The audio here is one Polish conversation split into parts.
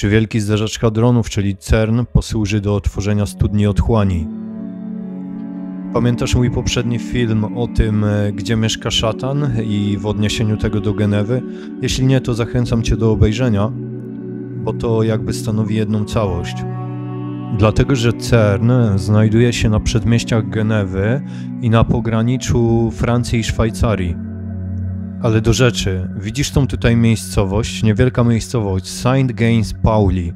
Czy wielki zderzacz hadronów, czyli CERN, posłuży do otworzenia studni otchłani? Pamiętasz mój poprzedni film o tym, e, gdzie mieszka szatan i w odniesieniu tego do Genewy? Jeśli nie, to zachęcam Cię do obejrzenia, bo to jakby stanowi jedną całość. Dlatego, że CERN znajduje się na przedmieściach Genewy i na pograniczu Francji i Szwajcarii. Ale do rzeczy, widzisz tą tutaj miejscowość, niewielka miejscowość, Saint-Gains-Pauli.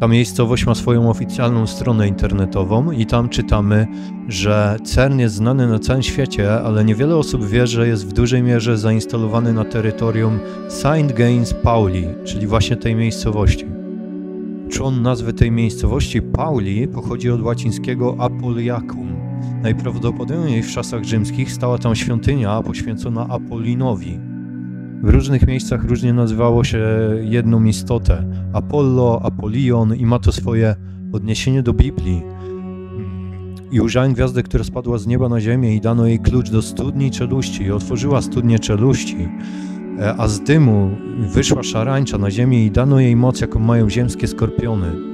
Ta miejscowość ma swoją oficjalną stronę internetową i tam czytamy, że CERN jest znany na całym świecie, ale niewiele osób wie, że jest w dużej mierze zainstalowany na terytorium Saint-Gains-Pauli, czyli właśnie tej miejscowości. Człon nazwy tej miejscowości Pauli pochodzi od łacińskiego Apoliacum. Najprawdopodobniej w czasach rzymskich stała tam świątynia poświęcona Apollinowi. W różnych miejscach różnie nazywało się jedną istotę Apollo, Apolion i ma to swoje odniesienie do Biblii. I ujrzałem gwiazdę, która spadła z nieba na ziemię i dano jej klucz do studni czeluści i otworzyła studnię czeluści. E, a z dymu wyszła szarańcza na ziemię i dano jej moc, jaką mają ziemskie skorpiony.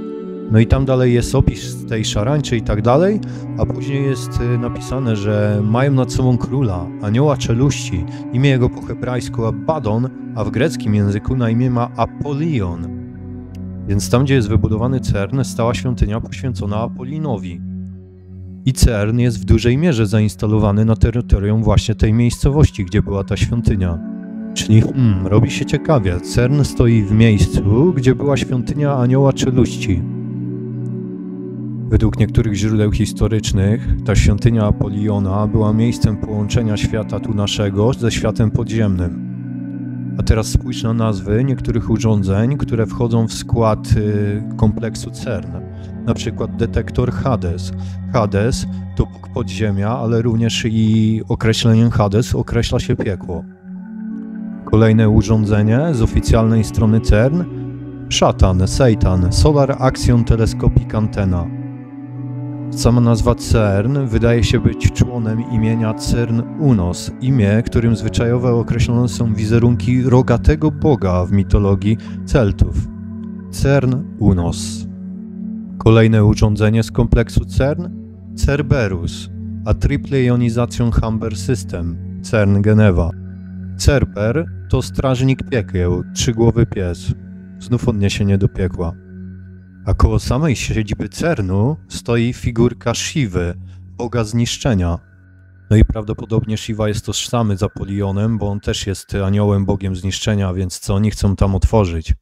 No i tam dalej jest opis tej szarańczy i tak dalej, a później jest e, napisane, że mają nad sobą króla, anioła czeluści, imię jego po hebrajsku Abaddon, a w greckim języku na imię ma Apolion. Więc tam, gdzie jest wybudowany CERN, stała świątynia poświęcona Apolinowi. I CERN jest w dużej mierze zainstalowany na terytorium właśnie tej miejscowości, gdzie była ta świątynia. Czyli hmm, robi się ciekawie. CERN stoi w miejscu, gdzie była świątynia Anioła Czeluści. Według niektórych źródeł historycznych ta świątynia Apoliona była miejscem połączenia świata tu naszego ze światem podziemnym. A teraz spójrz na nazwy niektórych urządzeń, które wchodzą w skład y, kompleksu CERN. Na przykład detektor Hades. Hades to Bóg podziemia, ale również i określeniem Hades określa się piekło. Kolejne urządzenie z oficjalnej strony CERN Szatan, Satan, Solar Action Telescopic Antenna. Sama nazwa CERN wydaje się być członem imienia CERN Unos, imię, którym zwyczajowo określone są wizerunki rogatego boga w mitologii Celtów. CERN Unos. Kolejne urządzenie z kompleksu CERN Cerberus, a Triple Ionization Humber System, CERN Genewa. Cerber to strażnik piekieł, trzygłowy pies. Znów odniesienie do piekła. A koło samej siedziby Cernu stoi figurka Siwy, boga zniszczenia. No i prawdopodobnie Shiva jest tożsamy z Apolionem, bo on też jest aniołem, bogiem zniszczenia, więc co oni chcą tam otworzyć?